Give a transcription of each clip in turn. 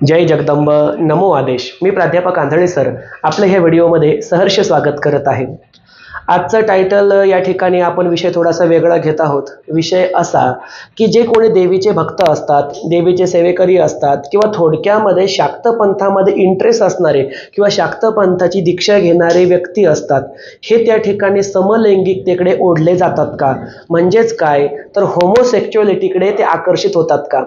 जय जगदंब नमो आदेश. मी प्राध्यापक आंधळे सर. आपलं ह्या व्हिडिओमध्ये सहर्ष स्वागत करत आहे. आजचं टायटल या ठिकाणी आपण विषय थोडासा वेगळा घेत आहोत. विषय असा की जे कोणी देवीचे भक्त असतात देवीचे सेवेकरी असतात किंवा थोडक्यामध्ये शाक्त पंथामध्ये इंटरेस्ट असणारे किंवा शाक्त पंथाची दीक्षा घेणारे व्यक्ती असतात हे त्या ठिकाणी समलैंगिकतेकडे ओढले जातात का? म्हणजेच काय? तर होमोसेक्च्युअलिटीकडे ते आकर्षित होतात का?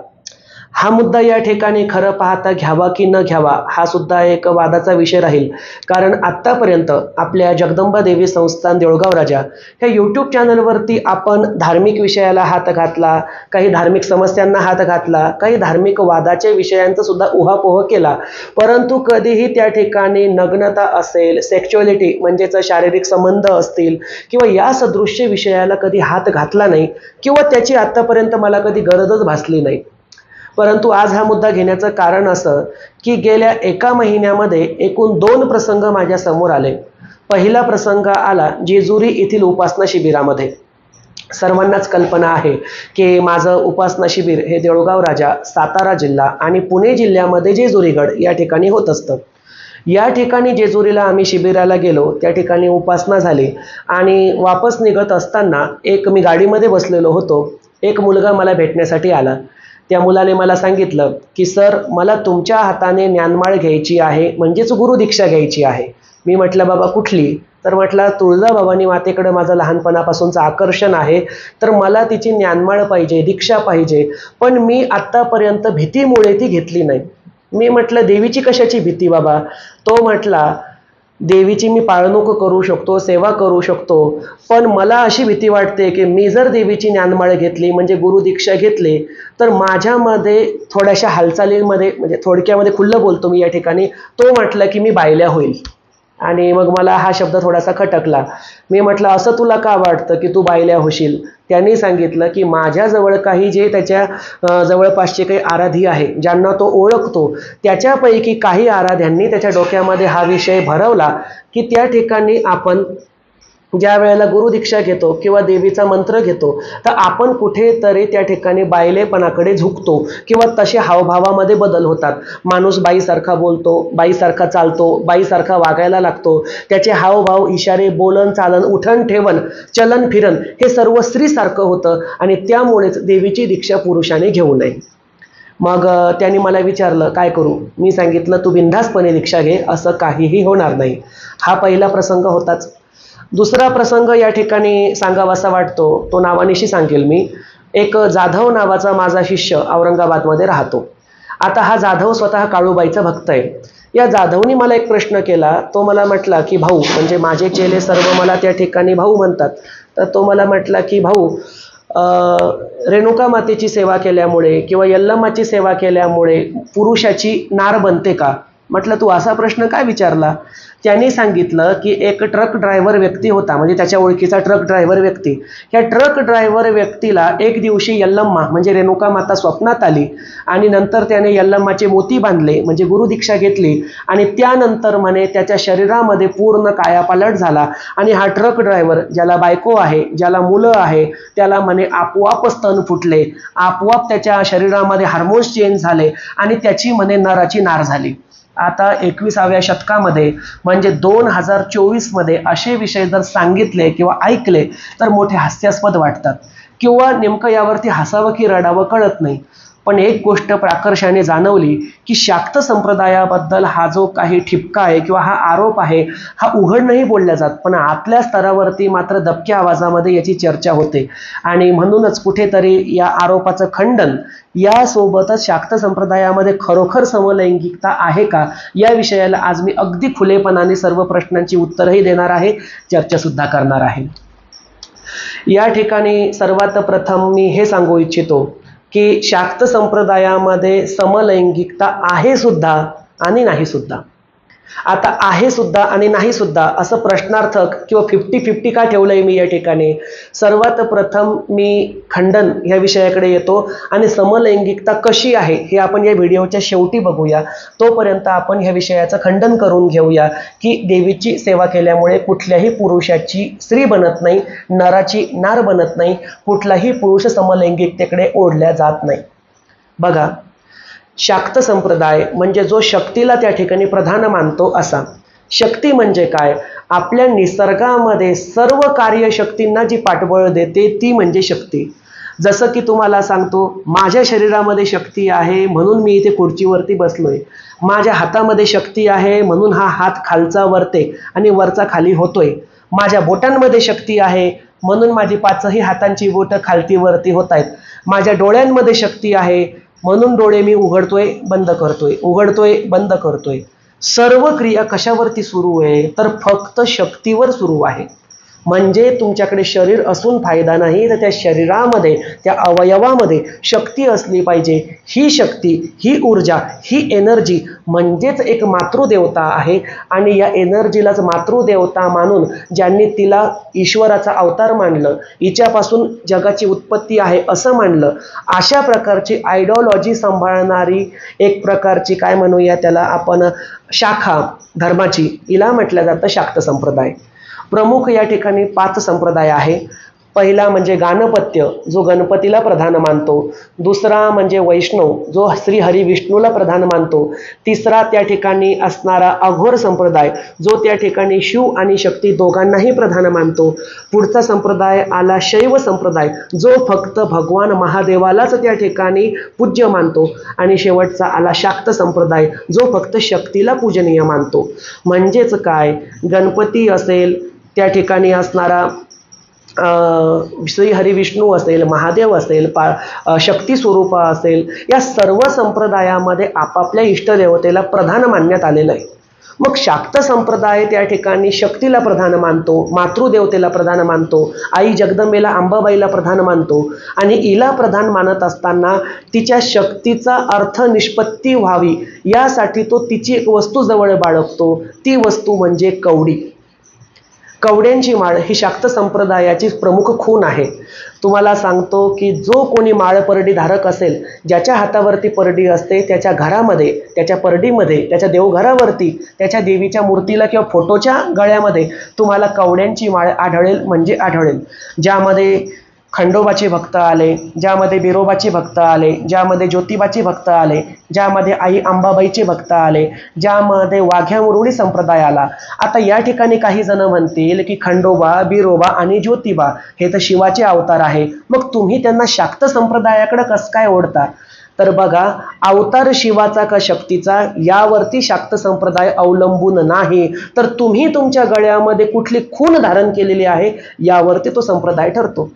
हा मुद्दा या ठिकाणी खरं पाहता घ्यावा की न घ्यावा हा सुद्धा एक वादाचा विषय राहील. कारण आत्तापर्यंत आपल्या जगदंबा देवी संस्थान देऊळगाव राजा ह्या यूट्यूब चॅनलवरती आपण धार्मिक विषयाला हात घातला काही धार्मिक समस्यांना हात घातला काही धार्मिक वादाच्या विषयांचा सुद्धा उहापोह केला. परंतु कधीही त्या ठिकाणी नग्नता असेल सेक्च्युअलिटी म्हणजेच शारीरिक संबंध असतील किंवा या सदृश्य विषयाला कधी हात घातला नाही किंवा त्याची आत्तापर्यंत मला कधी गरजच भासली नाही. परंतु आज हा मुद्दा घेण्याचं कारण असं की गेल्या एका महिन्यामध्ये एकूण दोन प्रसंग माझ्यासमोर आले. पहिला प्रसंग आला जेजुरी येथील उपासना शिबिरामध्ये. सर्वांनाच कल्पना आहे की माझं उपासना शिबिर हे देऊळगाव राजा सातारा जिल्हा आणि पुणे जिल्ह्यामध्ये जेजुरीगड या ठिकाणी होत असतं. या ठिकाणी जेजुरीला आम्ही शिबिराला गेलो त्या ठिकाणी उपासना झाली आणि वापस निघत असताना एक मी गाडीमध्ये बसलेलो होतो. एक मुलगा मला भेटण्यासाठी आला. त्या मुलाने मला सांगितलं की सर मला तुमच्या हाताने ज्ञानमाळ घ्यायची आहे म्हणजेच गुरुदीक्षा घ्यायची आहे. मी म्हटलं बाबा कुठली? तर म्हटलं तुळजाभवानी मातेकडं माझं लहानपणापासूनचं आकर्षण आहे तर मला तिची ज्ञानमाळ पाहिजे दीक्षा पाहिजे पण मी आत्तापर्यंत भीतीमुळे ती घेतली नाही. मी म्हटलं देवीची कशाची भीती बाबा? तो म्हटला देवीची मी पाळणूक करू शकतो सेवा करू शकतो. पण मला अशी भीती वाटते की मी जर देवीची ज्ञानमाळ घेतली म्हणजे गुरुदीक्षा घेतली तर माझ्यामध्ये थोड्याशा हालचालीमध्ये म्हणजे थोडक्यामध्ये खुल्लं बोलतो मी या ठिकाणी. तो म्हटलं की मी बायल्या होईल. आणि मग मला हा शब्द थोडासा खटकला. मी म्हटलं असं तुला का वाटतं की तू बायल्या होशील? त्यांनी सांगितलं की माझ्याजवळ काही जे त्याच्या जवळपासचे काही आराधी आहे ज्यांना तो ओळखतो त्याच्यापैकी काही आराध्यांनी त्याच्या डोक्यामध्ये हा विषय भरवला की त्या ठिकाणी आपण ज्या वेळेला गुरुदीक्षा घेतो किंवा देवीचा मंत्र घेतो तर आपण कुठेतरी त्या ठिकाणी बायलेपणाकडे झुकतो किंवा तसे हावभावामध्ये बदल होतात. माणूस बाईसारखा बोलतो बाईसारखा चालतो बाईसारखा वागायला लागतो. त्याचे हावभाव इशारे बोलन चालन उठण ठेवण चलन फिरण हे सर्व स्त्रीसारखं होतं आणि त्यामुळेच देवीची दीक्षा पुरुषाने घेऊ नये. मग त्यांनी मला विचारलं काय करू? मी सांगितलं तू बिंधासपणे दीक्षा घे असं काहीही होणार नाही. हा पहिला प्रसंग होताच. दुसरा प्रसंग या ठिकाणी सांगावासा वाटतो. तो नावानिशी सांगेल मी. एक जाधव नावाचा माझा शिष्य औरंगाबादमध्ये राहतो. आता हा जाधव स्वतः काळूबाईचा भक्त आहे. या जाधवनी मला एक प्रश्न केला. तो मला म्हटला की भाऊ म्हणजे माझे चेले सर्व मला त्या ठिकाणी भाऊ म्हणतात. तर तो मला म्हटला की भाऊ रेणुका मातेची सेवा केल्यामुळे किंवा यल्लमाची सेवा केल्यामुळे पुरुषाची नार बनते का? म्हटलं तू असा प्रश्न काय विचारला? त्यांनी सांगितलं की एक ट्रक ड्रायव्हर व्यक्ती होता म्हणजे त्याच्या ओळखीचा ट्रक ड्रायव्हर व्यक्ती. ह्या ट्रक ड्रायव्हर व्यक्तीला एक दिवशी यल्लम्मा म्हणजे रेणुका माता स्वप्नात आली आणि नंतर त्याने यल्लम्माचे मोती बांधले म्हणजे गुरुदीक्षा घेतली आणि त्यानंतर म्हणे त्याच्या शरीरामध्ये पूर्ण कायापालट झाला आणि हा ट्रक ड्रायव्हर ज्याला बायको आहे ज्याला मुलं आहे त्याला म्हणे आपोआप स्तन फुटले. आपोआप त्याच्या शरीरामध्ये हार्मोन्स चेंज झाले आणि त्याची म्हणे नराची नार झाली. आता एकविसाव्या शतकामध्ये म्हणजे दोन हजार चोवीसमध्ये असे विषय जर सांगितले किंवा ऐकले तर मोठे हास्यास्पद वाटतात. किंवा नेमकं यावरती हसावं की रडावं कळत नाही. पण एक गोष्ट प्राकर्षाने जाणवली की शाक्त संप्रदायाबद्दल हा जो काही ठिपका आहे किंवा हा आरोप आहे हा उघड नाही बोलला जात. पण आतल्या स्तरावरती मात्र दबक्या आवाजामध्ये याची चर्चा होते. आणि म्हणूनच कुठेतरी या आरोपाचं खंडन यासोबतच शाक्त संप्रदायामध्ये खरोखर समलैंगिकता आहे का या विषयाला आज मी अगदी खुलेपणाने सर्व प्रश्नांची उत्तरही देणार आहे चर्चासुद्धा करणार आहे. या ठिकाणी सर्वात प्रथम मी हे सांगू इच्छितो की शाक्त संप्रदायामध्ये समलैंगिकता आहे सुद्धा आणि नाही सुद्धा. आता आहे सुद्धा आणि नाही सुद्धा असं प्रश्नार्थक किंवा फिफ्टी फिफ्टी का ठेवलंय मी या ठिकाणी? सर्वात प्रथम मी खंडन या विषयाकडे येतो आणि समलैंगिकता कशी आहे हे आपण या व्हिडिओच्या शेवटी बघूया. तोपर्यंत आपण ह्या विषयाचं खंडन करून घेऊया की देवीची सेवा केल्यामुळे कुठल्याही पुरुषाची स्त्री बनत नाही नराची नार बनत नाही कुठलाही पुरुष समलैंगिकतेकडे ओढल्या जात नाही. बघा शाक्त संप्रदाय म्हणजे जो शक्तीला त्या ठिकाणी प्रधान मानतो असा. शक्ती म्हणजे काय? आपल्या निसर्गामध्ये सर्व कार्यशक्तींना जी पाठबळ देते ती म्हणजे शक्ती. जसं की तुम्हाला सांगतो माझ्या शरीरामध्ये शक्ती आहे म्हणून मी इथे खुर्चीवरती बसलोय. माझ्या हातामध्ये शक्ती आहे म्हणून हा हात खालचा वरते आणि वरचा खाली होतोय. माझ्या बोटांमध्ये शक्ती आहे म्हणून माझी पाचही हातांची बोटं खालती वरती होत आहेत. माझ्या डोळ्यांमध्ये शक्ती आहे म्हणून डोळे मी उघडतोय बंद करतोय. उघडतोय बंद करतोय. सर्व क्रिया कशावरती सुरू आहे? तर फक्त शक्तीवर सुरू आहे. म्हणजे तुमच्याकडे शरीर असून फायदा नाही तर त्या शरीरामध्ये त्या अवयवामध्ये शक्ती असली पाहिजे. ही शक्ती ही ऊर्जा ही एनर्जी म्हणजेच एक मातृदेवता आहे. आणि या एनर्जीलाच मातृदेवता मानून ज्यांनी तिला ईश्वराचा अवतार मानलं हिच्यापासून जगाची उत्पत्ती आहे असं मानलं अशा प्रकारची आयडिओलॉजी सांभाळणारी एक प्रकारची काय म्हणूया त्याला आपण शाखा धर्माची हिला म्हटलं जातं शाक्त संप्रदाय. प्रमुख या ठिकाणी पाच संप्रदाय आहे. पहिला म्हणजे गाणपत्य जो गणपतीला प्रधान मानतो. दुसरा म्हणजे वैष्णव जो श्रीहरी विष्णूला प्रधान मानतो. तिसरा त्या ठिकाणी असणारा अघोर संप्रदाय जो त्या ठिकाणी शिव आणि शक्ती दोघांनाही प्रधान मानतो. पुढचा संप्रदाय आला शैव संप्रदाय जो फक्त भगवान महादेवालाच त्या ठिकाणी पूज्य मानतो. आणि शेवटचा आला शाक्त संप्रदाय जो फक्त शक्तीला पूजनीय मानतो. म्हणजेच काय? गणपती असेल त्या ठिकाणी असणारा श्री हरिविष्णू असेल महादेव असेल पा शक्ती स्वरूप असेल या सर्व संप्रदायामध्ये आपापल्या इष्टदेवतेला प्रधान मानण्यात आलेलं आहे. मग शाक्त संप्रदाय त्या ठिकाणी शक्तीला प्रधान मानतो मातृदेवतेला प्रधान मानतो आई जगदंबेला अंबाबाईला प्रधान मानतो आणि इला प्रधान मानत असताना तिच्या शक्तीचा अर्थ निष्पत्ती व्हावी यासाठी तो तिची एक वस्तू जवळ बाळगतो ती वस्तू म्हणजे कवडी. कवड्यांची माळ ही शाक्त संप्रदायाची प्रमुख खून आहे. तुम्हाला सांगतो की जो कोणी माळ परडी धारक असेल ज्याच्या हातावरती परडी असते त्याच्या घरामध्ये त्याच्या परडीमध्ये त्याच्या देवघरावरती त्याच्या देवीच्या मूर्तीला किंवा फोटोच्या गळ्यामध्ये तुम्हाला कवड्यांची माळ आढळेल म्हणजे आढळेल. ज्यामध्ये खंडोबाचे भक्त आले ज्यामध्ये बिरोबाचे भक्त आले ज्यामध्ये ज्योतिबाचे भक्त आले ज्यामध्ये आई अंबाबाईचे भक्त आले ज्यामध्ये वाघ्या संप्रदाय आला आता या ठिकाणी काही जण म्हणतील की खंडोबा बिरोबा आणि ज्योतिबा हे तर शिवाचे अवतार आहे. मग तुम्ही त्यांना शाक्त संप्रदायाकडे कसं काय ओढता? तर बघा अवतार शिवाचा का शक्तीचा यावरती शाक्त संप्रदाय अवलंबून नाही. तर तुम्ही तुमच्या गळ्यामध्ये कुठली खून धारण केलेली आहे यावरती तो संप्रदाय ठरतो.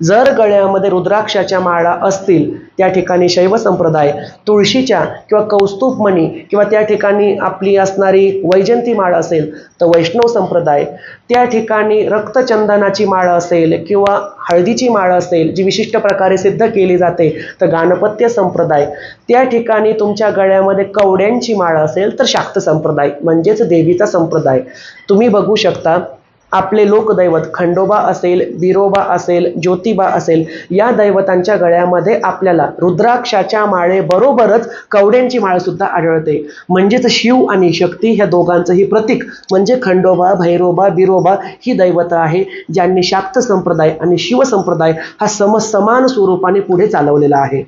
जर गळ्यामध्ये रुद्राक्षाच्या माळा असतील त्या ठिकाणी शैव संप्रदाय तुळशीच्या किंवा कौस्तुभमणी किंवा त्या ठिकाणी आपली असणारी वैजंती माळ असेल तर वैष्णव संप्रदाय त्या ठिकाणी रक्तचंदनाची माळ असेल किंवा हळदीची माळ असेल जी विशिष्ट प्रकारे सिद्ध केली जाते तर गाणपत्य संप्रदाय. त्या ठिकाणी तुमच्या गळ्यामध्ये कवड्यांची माळ असेल तर शाक्त संप्रदाय म्हणजेच देवीचा संप्रदाय. तुम्ही बघू शकता आपले लोकदैवत खंडोबा असेल बिरोबा असेल ज्योतिबा असेल या दैवतांच्या गळ्यामध्ये आपल्याला रुद्राक्षाच्या माळेबरोबरच कवड्यांची माळ सुद्धा आढळते. म्हणजेच शिव आणि शक्ती ह्या दोघांचंही प्रतीक म्हणजे खंडोबा भैरोबा बिरोबा ही दैवत आहे ज्यांनी शाक्त संप्रदाय आणि शिव संप्रदाय हा सम समान स्वरूपाने पुढे चालवलेला आहे.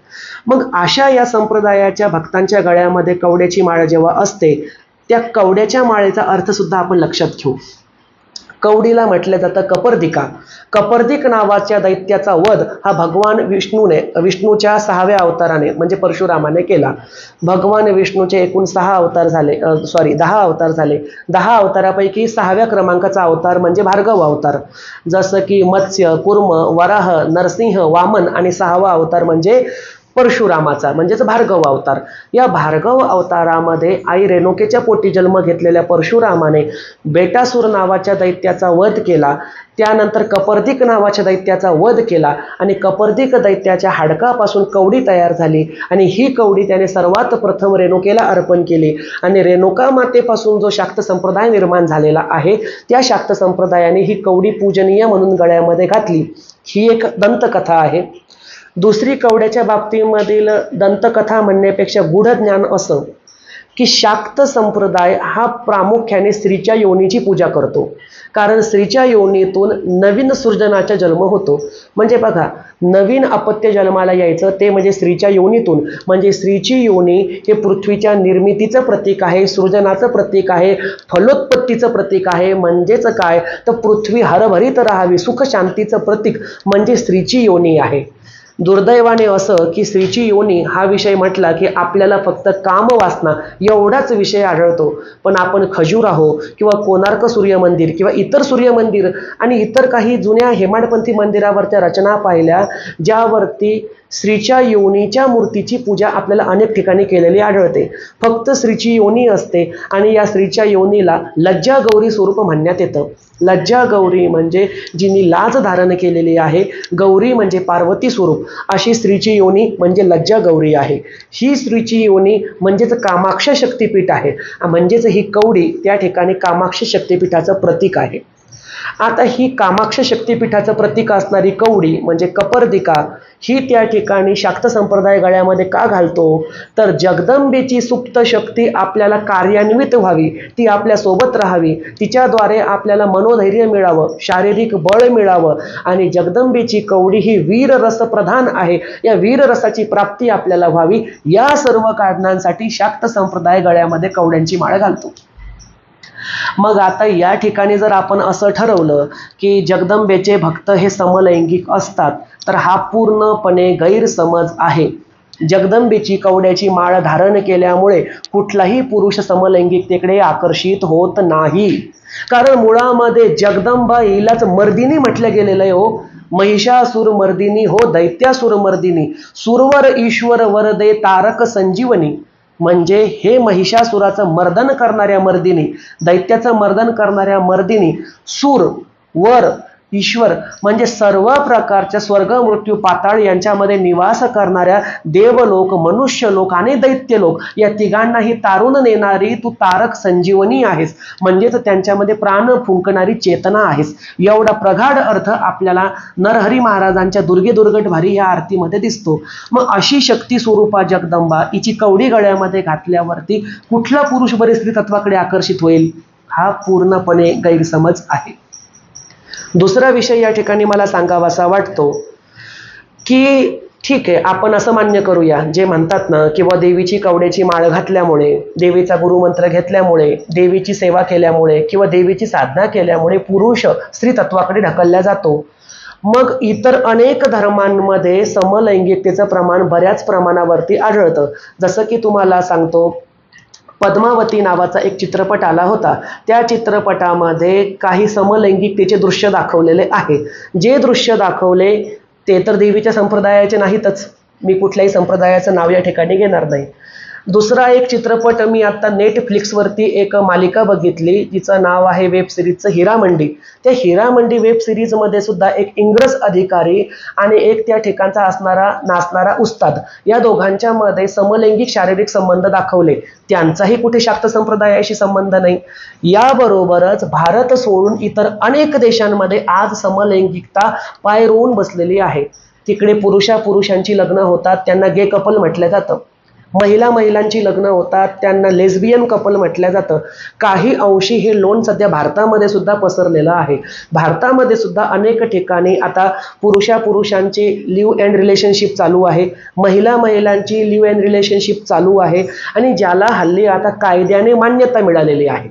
मग अशा या संप्रदायाच्या भक्तांच्या गळ्यामध्ये कवड्याची माळ जेव्हा असते त्या कवड्याच्या माळेचा अर्थ सुद्धा आपण लक्षात घेऊ. कवडीला म्हटलं जातं कपर्दिका. कपर्दिक नावाच्या दैत्याचा वध हा भगवान विष्णूने विष्णूच्या सहाव्या अवताराने म्हणजे परशुरामाने केला. भगवान विष्णूचे एकूण सहा अवतार झाले सॉरी दहा अवतार झाले. दहा अवतारापैकी सहाव्या क्रमांकाचा अवतार म्हणजे भार्गव अवतार. जसं की मत्स्य कुर्म वराह नरसिंह वामन आणि सहावा अवतार म्हणजे परशुरामाचा म्हणजेच भार्गव अवतार. या भार्गव अवतारामध्ये आई रेणुकेच्या पोटी जन्म घेतलेल्या परशुरामाने बेटासूर नावाच्या दैत्याचा वध केला. त्यानंतर कपर्दिक नावाच्या दैत्याचा वध केला आणि कपर्दिक दैत्याच्या हाडकापासून कवडी तयार झाली आणि ही कवडी त्याने सर्वात प्रथम रेणुकेला अर्पण केली. आणि रेणुका मातेपासून जो शाक्त संप्रदाय निर्माण झालेला आहे त्या शाक्त संप्रदायाने ही कवडी पूजनीय म्हणून गळ्यामध्ये घातली. ही एक दंतकथा आहे. दुसरी कवड्याच्या बाबतीमधील दंतकथा म्हणण्यापेक्षा गूढ ज्ञान असं की शाक्त संप्रदाय हा प्रामुख्याने स्त्रीच्या योनीची पूजा करतो. कारण स्त्रीच्या योनीतून नवीन सृजनाचा जन्म होतो. म्हणजे बघा नवीन अपत्य जन्माला यायचं ते म्हणजे स्त्रीच्या योनीतून. म्हणजे स्त्रीची योनी हे पृथ्वीच्या निर्मितीचं प्रतीक आहे सृजनाचं प्रतीक आहे फलोत्पत्तीचं प्रतीक आहे. म्हणजेच काय? तर पृथ्वी हरभरीत राहावी सुख शांतीचं प्रतीक म्हणजे स्त्रीची योनी आहे. दुर्दैवाने असं की स्त्रीची योनी हा विषय म्हटला की आपल्याला फक्त कामवासना एवढाच विषय आढळतो. पण आपण खजुराहो किंवा कोणार्क सूर्यमंदिर किंवा इतर सूर्यमंदिर आणि इतर काही जुन्या हेमाडपंथी मंदिरावरच्या रचना पाहिल्या ज्यावरती स्त्रीच्या योनीच्या मूर्तीची पूजा आपल्याला अनेक ठिकाणी केलेली आढळते. फक्त स्त्रीची योनी असते आणि या स्त्रीच्या योनीला लज्जा गौरी स्वरूप म्हणण्यात येतं. लज्जा गौरी म्हणजे जिनी लाज धारण केलेली आहे. गौरी म्हणजे पार्वती स्वरूप. अशी स्त्रीची योनी म्हणजे लज्जा गौरी आहे. ही स्त्रीची योनी म्हणजेच कामाक्ष शक्तिपीठ आहे. म्हणजेच ही कवडी त्या ठिकाणी कामाक्ष शक्तिपीठाचं प्रतीक आहे. आता ही कामाक्ष शक्तिपीठाचं प्रतीक असणारी कवडी म्हणजे कपर्दिका ही त्या ठिकाणी शाक्त संप्रदाय गळ्यामध्ये का घालतो? तर जगदंबेची सुप्त शक्ती आपल्याला कार्यान्वित व्हावी ती आपल्यासोबत राहावी तिच्याद्वारे आपल्याला मनोधैर्य मिळावं शारीरिक बळ मिळावं आणि जगदंबेची कवडी ही वीर प्रधान आहे. या वीररसाची प्राप्ती आपल्याला व्हावी या सर्व कारणांसाठी शाक्त संप्रदाय गळ्यामध्ये कवड्यांची माळ घालतो. मग आता या ठिकाणी जर आपण असं ठरवलं की जगदंबेचे भक्त हे समलैंगिक असतात तर हा पूर्णपणे गैरसमज आहे. जगदंबेची कवड्याची माळ धारण केल्यामुळे कुठलाही पुरुष समलैंगिकतेकडे आकर्षित होत नाही. कारण मुळामध्ये जगदंबा हिलाच मर्दिनी म्हटलं गेलेलं आहे हो. महिषासुर मर्दिनी हो दैत्यासुर मर्दिनी सुरवर ईश्वर वरदे तारक संजीवनी. म्हणजे हे महिषासुराचं मर्दन करणाऱ्या मर्दिनी दैत्याचं मर्दन करणाऱ्या मर्दिनी सूर वर ईश्वर म्हणजे सर्व प्रकारच्या स्वर्ग मृत्यू पाताळ यांच्यामध्ये निवास करणाऱ्या देवलोक मनुष्य लोक आणि दैत्य लोक या तिघांनाही तारून नेणारी तू तारक संजीवनी आहेस. म्हणजेच त्यांच्यामध्ये प्राण फुंकणारी चेतना आहेस. एवढा प्रगाढ अर्थ आपल्याला नरहरी महाराजांच्या दुर्गे दुर्गट भारी या आरतीमध्ये दिसतो. मग अशी शक्ती स्वरूपा जगदंबा हिची कवडी गळ्यामध्ये घातल्यावरती कुठला पुरुष बरे स्त्री तत्वाकडे आकर्षित होईल? हा पूर्णपणे गैरसमज आहे. दुसरा विषय या ठिकाणी मला सांगावासा वाटतो की ठीक आहे आपण असं मान्य करूया. जे म्हणतात ना किंवा देवीची कवड्याची माळ घातल्यामुळे देवीचा गुरुमंत्र घेतल्यामुळे देवीची सेवा केल्यामुळे किंवा देवीची साधना केल्यामुळे पुरुष स्त्री तत्वाकडे ढकलला जातो. मग इतर अनेक धर्मांमध्ये समलैंगिकतेचं प्रमाण बऱ्याच प्रमाणावरती आढळतं. जसं की तुम्हाला सांगतो पद्मावती नावाचा एक चित्रपट आला होता. त्या चित्रपटामध्ये काही समलैंगिकतेचे दृश्य दाखवलेले आहे. जे दृश्य दाखवले ते तर देवीच्या संप्रदायाचे नाहीतच. मी कुठल्याही संप्रदायाचं नाव या ठिकाणी घेणार नाही. दुसरा एक चित्रपट मी आत्ता नेटफ्लिक्सवरती एक मालिका बघितली. तिचं नाव आहे वेब सिरीजचं हिरामंडी त्या हिरामंडी वेब सिरीजमध्ये सुद्धा एक इंग्रज अधिकारी आणि एक त्या ठिकाणचा असणारा नाचणारा उस्ताद या दोघांच्या मध्ये समलैंगिक शारीरिक संबंध दाखवले. त्यांचाही कुठे शाक्त संप्रदायाशी संबंध नाही. याबरोबरच भारत सोडून इतर अनेक देशांमध्ये आज समलैंगिकता पाय रोवून बसलेली आहे. तिकडे पुरुषा पुरुषांची लग्न होतात त्यांना गे कपल म्हटलं जातं. महिला महिलांची लग्न होतात त्यांना लेस्बियन कपल म्हटलं जातं. काही अंशी हे लोन सध्या भारतामध्ये सुद्धा पसरलेलं आहे. भारतामध्ये सुद्धा अनेक ठिकाणी आता पुरुषा पुरुषांची लिव्ह अँड रिलेशनशिप चालू आहे. महिला महिलांची लिव्ह अँड रिलेशनशिप चालू आहे. आणि ज्याला हल्ली आता कायद्याने मान्यता मिळालेली आहे.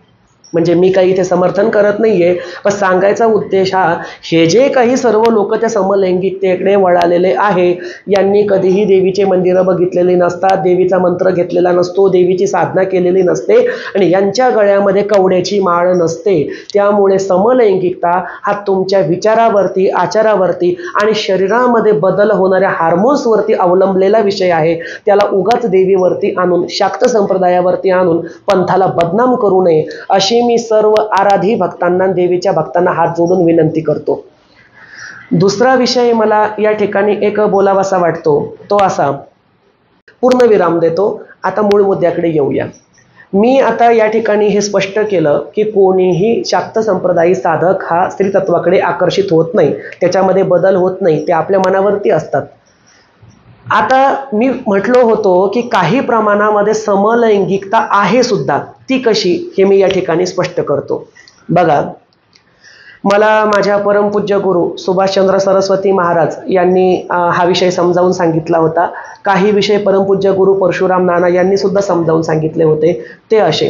म्हणजे मी काही इथे समर्थन करत नाहीये पण सांगायचा उद्देश हा हे जे काही सर्व लोक त्या समलैंगिकतेकडे वळालेले आहे यांनी कधीही देवीचे मंदिरं बघितलेली नसतात देवीचा मंत्र घेतलेला नसतो देवीची साधना केलेली नसते आणि यांच्या गळ्यामध्ये कवड्याची माळ नसते. त्यामुळे समलैंगिकता हा तुमच्या विचारावरती आचारावरती आणि शरीरामध्ये बदल होणाऱ्या हार्मोन्सवरती अवलंबलेला विषय आहे. त्याला उगाच देवीवरती आणून शाक्त संप्रदायावरती आणून पंथाला बदनाम करू नये अशी मी सर्व आराधी भक्तांना देवीच्या भक्तांना हात जोडून विनंती करतो. दुसरा विषय मला या ठिकाणी एक बोलावासा वाटतो. तो असा पूर्ण विराम देतो. आता मूळ मुद्द्याकडे येऊया. मी आता या ठिकाणी हे स्पष्ट केलं की कोणीही शाक्त संप्रदायी साधक हा स्त्रीतत्वाकडे आकर्षित होत नाही. त्याच्यामध्ये बदल होत नाही. ते आपल्या मनावरती असतात. आता मी म्हटलो होतो की काही प्रमाणामध्ये समलैंगिकता आहे सुद्धा. ती कशी? हे मी या ठिकाणी स्पष्ट करतो. बघा मला माझ्या परमपूज्य गुरु सुभाषचंद्र सरस्वती महाराज यांनी हा विषय समजावून सांगितला होता. काही विषय परमपूज्य गुरु परशुराम नाना यांनी सुद्धा समजावून सांगितले होते. ते असे.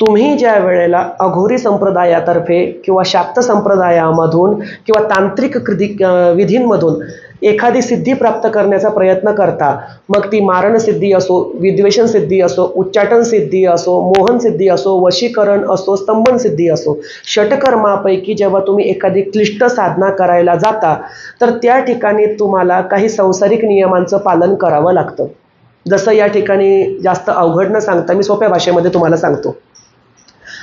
तुम्ही ज्या वेळेला अघोरी संप्रदायातर्फे किंवा शाक्त संप्रदायामधून किंवा तांत्रिक विधींमधून एखादी सिद्धी प्राप्त करण्याचा प्रयत्न करता मग ती मारण सिद्धी असो विद्वेषण सिद्धी असो उच्चाटन सिद्धी असो मोहन सिद्धी असो वशीकरण असो स्तंभन सिद्धी असो षटकर्मापैकी जेव्हा तुम्ही एखादी क्लिष्ट साधना करायला जाता तर त्या ठिकाणी तुम्हाला काही संसारिक नियमांचं पालन करावं लागतं. जसं या ठिकाणी जास्त अवघड न सांगता मी सोप्या भाषेमध्ये तुम्हाला सांगतो.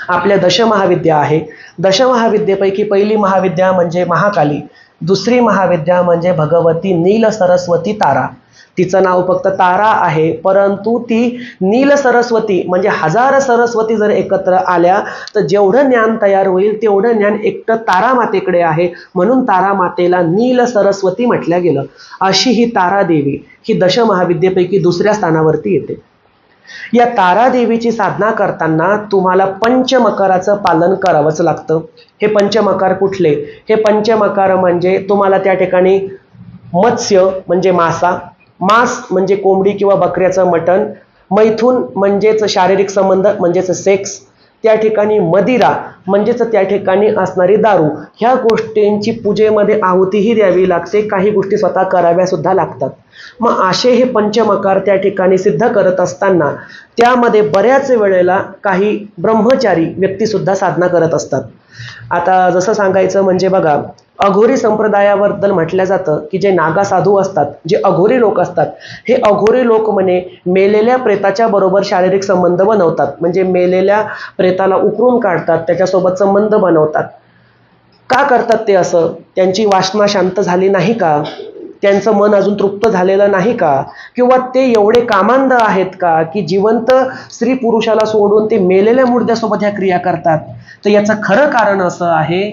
आपल्या दशमहाविद्या आहे. दशमहाविद्येपैकी पहिली महाविद्या म्हणजे महाकाली. दुसरी महाविद्या म्हणजे भगवती नील सरस्वती तारा. तिचं नाव फक्त तारा आहे परंतु ती नील सरस्वती म्हणजे हजार सरस्वती जर एकत्र आल्या तर जेवढं ज्ञान तयार होईल तेवढं ज्ञान एकटं तारा मातेकडे आहे. म्हणून तारा मातेला नील सरस्वती म्हटल्या गेलं. अशी ही तारा देवी ही दशमहाविद्येपैकी दुसऱ्या स्थानावरती येते. या तारादेवीची साधना करताना तुम्हाला पंचमकाराचं पालन करावंच लागतं. हे पंचमकार कुठले? हे पंचमकार म्हणजे तुम्हाला त्या ठिकाणी मत्स्य म्हणजे मासा मांस म्हणजे कोंबडी किंवा बकऱ्याचं मटण मैथून म्हणजेच शारीरिक संबंध म्हणजेच सेक्स त्या ठिकाणी मदिरा म्हणजेच त्या ठिकाणी असणारी दारू ह्या गोष्टींची पूजेमध्ये आहुतीही द्यावी लागते. काही गोष्टी स्वतः कराव्यासुद्धा लागतात. मग असे हे पंचमकार त्या ठिकाणी सिद्ध करत असताना त्यामध्ये बऱ्याच वेळेला काही ब्रह्मचारी व्यक्तीसुद्धा साधना करत असतात. आता जसं सांगायचं म्हणजे बघा अघोरी संप्रदायाबद्दल म्हटलं जातं की जे नागा साधू असतात जे अघोरी लोक असतात हे अघोरी लोक म्हणे मेलेल्या प्रेताच्या बरोबर शारीरिक संबंध बनवतात. म्हणजे मेलेल्या प्रेताला उकरून काढतात त्याच्यासोबत संबंध बनवतात. का करतात ते असं? त्यांची वासना शांत झाली नाही का? त्यांचं मन अजून तृप्त झालेलं नाही का? किंवा ते एवढे कामांध आहेत का की जिवंत स्त्री पुरुषाला सोडून ते मेलेल्या मुर्द्यासोबत ह्या क्रिया करतात? तर याचं खरं कारण असं आहे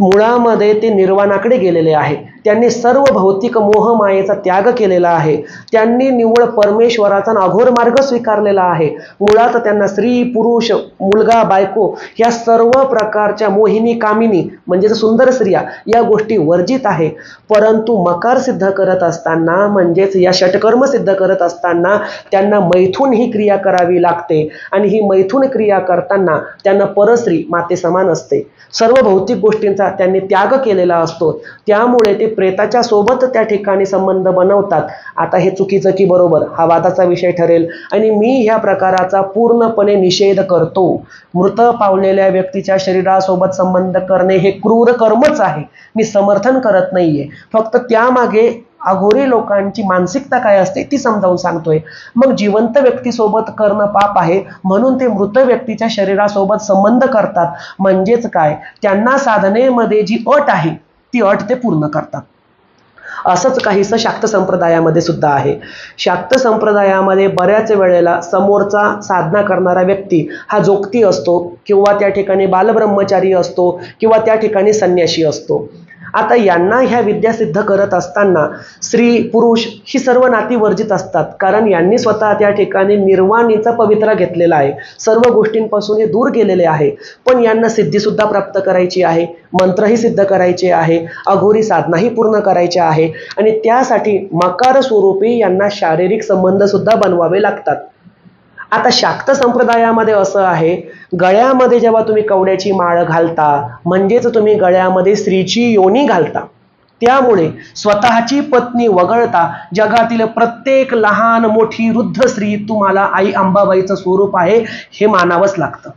मुळामध्ये ते निर्वाणाकडे गेलेले आहे. त्यांनी सर्व भौतिक मोहमायेचा त्याग केलेला आहे. त्यांनी निव्वळ परमेश्वराचा अघोर मार्ग स्वीकारलेला आहे. मुळात त्यांना स्त्री पुरुष मुलगा बायको या सर्व प्रकारच्या मोहिनी कामिनी म्हणजे सुंदर स्त्रिया या गोष्टी वर्जित आहे. परंतु मकार सिद्ध करत असताना म्हणजेच या षटकर्म सिद्ध करत असताना त्यांना मैथून ही क्रिया करावी लागते आणि ही मैथून क्रिया करताना त्यांना परस्त्री माते समान असते. सर्व भौतिक गोष्टींचा त्यांनी त्याग केलेला असतो. त्यामुळे ते प्रेताच्या सोबत त्या ठिकाणी संबंध बनवतात. आता हे चुकीचं की बरोबर? हा वादाचा विषय ठरेल. आणि मी ह्या प्रकाराचा पूर्णपणे निषेध करतो. मृत पावलेल्या व्यक्तीच्या शरीरासोबत संबंध करणे हे क्रूर कर्मच आहे. मी समर्थन करत नाहीये. फक्त त्यामागे अघोरी लोकांची मानसिकता काय असते ती समजावून सांगतोय. मग जिवंत व्यक्तीसोबत करणं पाप आहे. म्हणून ते मृत व्यक्तीच्या शरीरासोबत संबंध करतात. म्हणजेच काय? त्यांना साधनेमध्ये जी अट आहे ती अट ते पूर्ण करतात. असंच काहीसं शाक्त संप्रदायामध्ये सुद्धा आहे. शाक्त संप्रदायामध्ये बऱ्याच वेळेला समोरचा साधना करणारा व्यक्ती हा जोगती असतो किंवा त्या ठिकाणी बालब्रह्मचारी असतो किंवा त्या ठिकाणी संन्याशी असतो. आता यांना ह्या विद्या सिद्ध करत असताना स्त्री पुरुष ही सर्व नाती वर्जित असतात. कारण यांनी स्वतः त्या ठिकाणी निर्वाणीचा पवित्रा घेतलेला आहे. सर्व गोष्टींपासून हे दूर गेलेले आहे. पण यांना सिद्धीसुद्धा प्राप्त करायची आहे. मंत्रही सिद्ध करायचे आहे. अघोरी साधनाही पूर्ण करायच्या आहे. आणि त्यासाठी मकार स्वरूपी यांना शारीरिक संबंधसुद्धा बनवावे लागतात. आता शाक्त संप्रदायामध्ये असं आहे गळ्यामध्ये जेव्हा तुम्ही कवड्याची माळ घालता म्हणजेच तुम्ही गळ्यामध्ये स्त्रीची योनी घालता. त्यामुळे स्वतःची पत्नी वगळता जगातील प्रत्येक लहान मोठी वृद्ध स्त्री तुम्हाला आई अंबाबाईचं स्वरूप आहे हे मानावंच लागतं.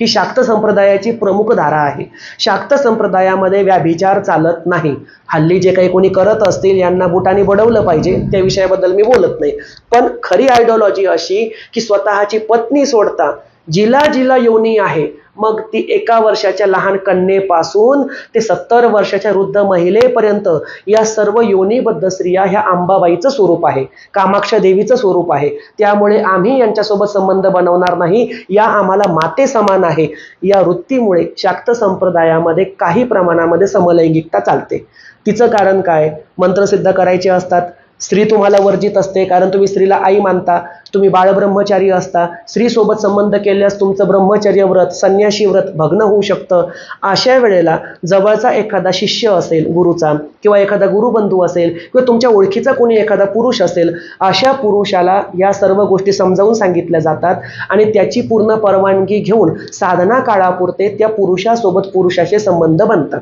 ही शाक्त संप्रदायाची प्रमुख धारा आहे. शाक्त संप्रदायामध्ये व्याभिचार चालत नाही. हल्ली जे काही कोणी करत असतील यांना बुटाने बडवलं पाहिजे त्या विषयाबद्दल मी बोलत नाही. पण खरी आयडिओलॉजी अशी की स्वतःची पत्नी सोडता जिला जिला योनी आहे. मग ती एका वर्षाच्या लहान कन्येपासून ते सत्तर वर्षाच्या वृद्ध महिलेपर्यंत या सर्व योनीबद्ध स्त्रिया ह्या अंबाबाईचं स्वरूप आहे. कामाक्षा देवीचं स्वरूप आहे. त्यामुळे आम्ही यांच्यासोबत संबंध बनवणार नाही. या आम्हाला माते समान आहे. या वृत्तीमुळे शाक्त संप्रदायामध्ये काही प्रमाणामध्ये समलैंगिकता चालते. तिचं कारण काय? मंत्रसिद्ध करायचे असतात. स्त्री तुम्हाला वर्जित असते कारण तुम्ही स्त्रीला आई मानता तुम्ही बाळब्रह्मचारी असता. स्त्रीसोबत संबंध केल्यास तुमचं ब्रह्मचर्य व्रत संन्याशी व्रत भग्न होऊ शकतं. अशा वेळेला जवळचा एखादा शिष्य असेल गुरुचा किंवा एखादा गुरुबंधू असेल किंवा तुमच्या ओळखीचा कोणी एखादा पुरुष असेल अशा पुरुषाला या सर्व गोष्टी समजावून सांगितल्या जातात आणि त्याची पूर्ण परवानगी घेऊन साधना काळापुरते त्या पुरुषासोबत पुरुषाचे संबंध बनतात.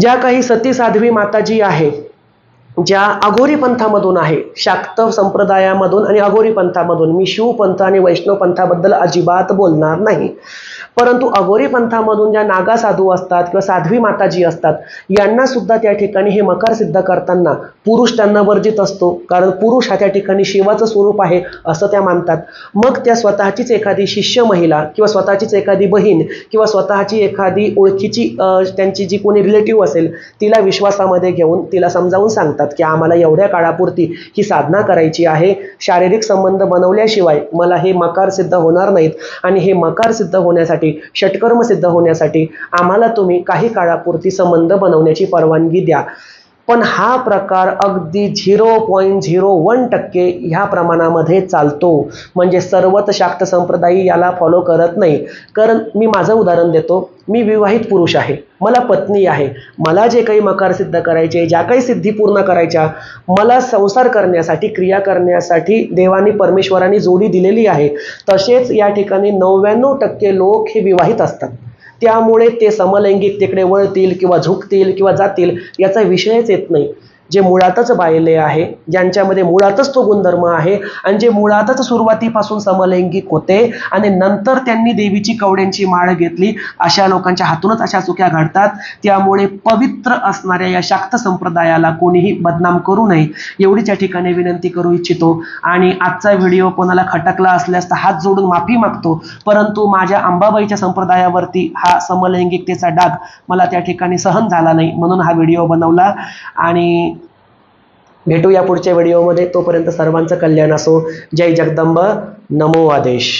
ज्या काही सती साध्वी माताजी आहे ज्या अघोरी पंथामधून आहे शाक्त संप्रदायामधून आणि अघोरी पंथामधून मी शिव पंथ आणि वैष्णव पंथाबद्दल अजिबात बोलणार नाही. परंतु अघोरी पंथामधून ज्या नागा साधू असतात किंवा साध्वी माताजी असतात यांना सुद्धा त्या ठिकाणी हे मकार सिद्ध करताना पुरुष त्यांना वर्जित असतो. कारण पुरुष हा त्या ठिकाणी शिवाचं स्वरूप आहे असं त्या मानतात. मग त्या स्वतःचीच एखादी शिष्य महिला किंवा स्वतःचीच एखादी बहीण किंवा स्वतःची एखादी ओळखीची त्यांची जी कोणी रिलेटिव्ह असेल तिला विश्वासामध्ये घेऊन तिला समजावून सांगतात की आम्हाला एवढ्या काळापुरती ही साधना करायची आहे. शारीरिक संबंध बनवल्याशिवाय मला हे मकार सिद्ध होणार नाहीत. आणि हे मकार सिद्ध होण्यासाठी होण्यासाठी षटकर्म सिद्ध होण्यासाठी आम्हाला तुम्ही काही काळापुरती संबंध बनवण्याची परवानगी द्या. पण हा प्रकार अगदी झिरो पॉईंट झिरो वन टक्के ह्या प्रमाणामध्ये चालतो. म्हणजे सर्वच शाक्त संप्रदायी याला फॉलो करत नाही. कारण मी माझं उदाहरण देतो. मी विवाहित पुरुष आहे. मला पत्नी आहे. मला जे काही मकार सिद्ध करायचे ज्या काही सिद्धी पूर्ण करायच्या मला संसार करण्यासाठी क्रिया करण्यासाठी देवानी परमेश्वराने जोडी दिलेली आहे. तसेच या ठिकाणी नव्याण्णव टक्के लोक हे विवाहित असतात. त्यामुळे ते समलैंगिकतेकडे वळतील किंवा झुकतील किंवा जातील याचा विषयच येत नाही. जे मुळातच बायले आहे ज्यांच्यामध्ये मुळातच तो गुणधर्म आहे आणि जे मुळातच सुरुवातीपासून समलैंगिक होते आणि नंतर त्यांनी देवीची कवड्यांची माळ घेतली अशा लोकांच्या हातूनच अशा चुक्या घडतात. त्यामुळे पवित्र असणाऱ्या या शाक्त संप्रदायाला कोणीही बदनाम करू नये एवढीच या ठिकाणी विनंती करू इच्छितो. आणि आजचा व्हिडिओ कोणाला खटकला असल्यास तर हात जोडून माफी मागतो. परंतु माझ्या अंबाबाईच्या संप्रदायावरती हा समलैंगिकतेचा डाग मला त्या ठिकाणी सहन झाला नाही म्हणून हा व्हिडिओ बनवला. आणि भेटू या पुढच्या व्हिडिओमध्ये. तोपर्यंत सर्वांचं कल्याण असो. जय जगदंब. नमो आदेश.